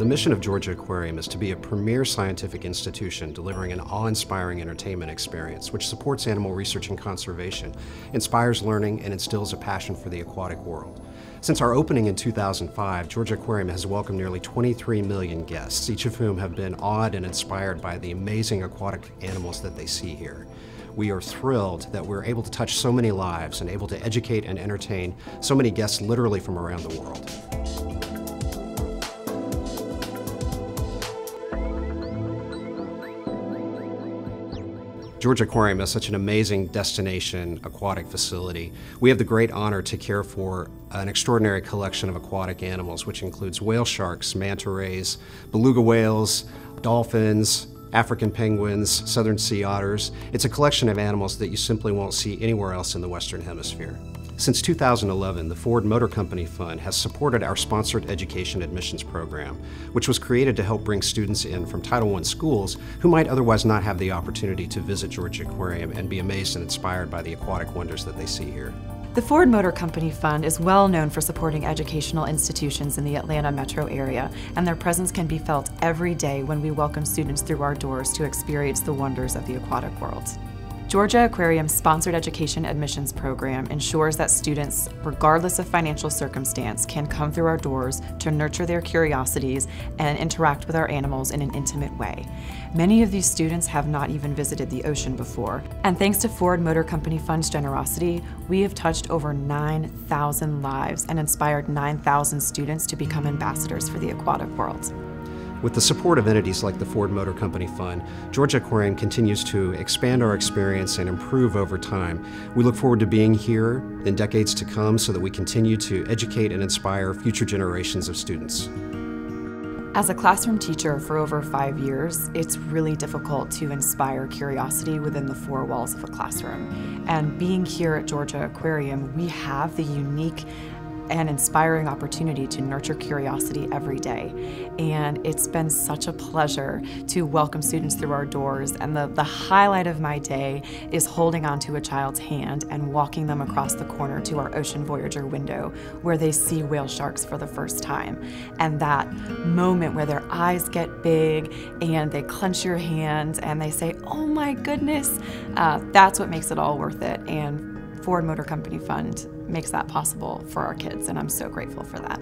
The mission of Georgia Aquarium is to be a premier scientific institution delivering an awe-inspiring entertainment experience which supports animal research and conservation, inspires learning, and instills a passion for the aquatic world. Since our opening in 2005, Georgia Aquarium has welcomed nearly 23 million guests, each of whom have been awed and inspired by the amazing aquatic animals that they see here. We are thrilled that we're able to touch so many lives and able to educate and entertain so many guests literally from around the world. Georgia Aquarium is such an amazing destination aquatic facility. We have the great honor to care for an extraordinary collection of aquatic animals, which includes whale sharks, manta rays, beluga whales, dolphins, African penguins, southern sea otters. It's a collection of animals that you simply won't see anywhere else in the Western Hemisphere. Since 2011, the Ford Motor Company Fund has supported our sponsored education admissions program, which was created to help bring students in from Title I schools who might otherwise not have the opportunity to visit Georgia Aquarium and be amazed and inspired by the aquatic wonders that they see here. The Ford Motor Company Fund is well known for supporting educational institutions in the Atlanta metro area, and their presence can be felt every day when we welcome students through our doors to experience the wonders of the aquatic world. Georgia Aquarium's sponsored education admissions program ensures that students, regardless of financial circumstance, can come through our doors to nurture their curiosities and interact with our animals in an intimate way. Many of these students have not even visited the ocean before, and thanks to Ford Motor Company Fund's generosity, we have touched over 9,000 lives and inspired 9,000 students to become ambassadors for the aquatic world. With the support of entities like the Ford Motor Company Fund, Georgia Aquarium continues to expand our experience and improve over time. We look forward to being here in decades to come so that we continue to educate and inspire future generations of students. As a classroom teacher for over five years, it's really difficult to inspire curiosity within the four walls of a classroom. And being here at Georgia Aquarium, we have the unique an inspiring opportunity to nurture curiosity every day. And it's been such a pleasure to welcome students through our doors. And the, the highlight of my day is holding onto a child's hand and walking them across the corner to our Ocean Voyager window where they see whale sharks for the first time. And that moment where their eyes get big and they clench your hand and they say, oh my goodness, uh, that's what makes it all worth it. And Ford Motor Company Fund makes that possible for our kids, and I'm so grateful for that.